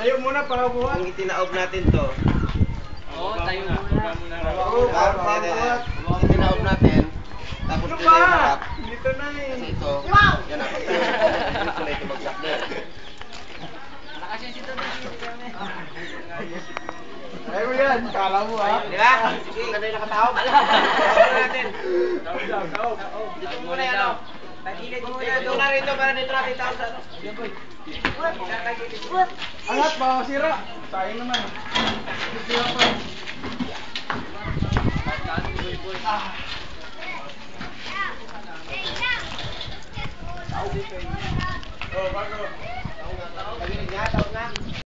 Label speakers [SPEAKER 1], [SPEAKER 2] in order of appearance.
[SPEAKER 1] Tayo muna para buhat.
[SPEAKER 2] Kung itinaob natin to,
[SPEAKER 3] Oo, tayo muna.
[SPEAKER 1] Oo, para buhat.
[SPEAKER 2] yan. itinaob natin, tapos
[SPEAKER 1] Ano
[SPEAKER 2] ito na yung
[SPEAKER 1] ba? Dito na
[SPEAKER 2] Kasi
[SPEAKER 1] eh.
[SPEAKER 2] ito, yan pag ito na ito bagsak na.
[SPEAKER 3] Malakas yung sito na
[SPEAKER 1] Ayaw mo yan, kala mo ha?
[SPEAKER 2] Di ba? Sige, ganda yung nakataob. Taob natin. Dito muna yan, ano? Dito na rito para dito natin taob sa ano.
[SPEAKER 1] Angat, baka masira. Sayang naman. Masira pa. Oh, bago.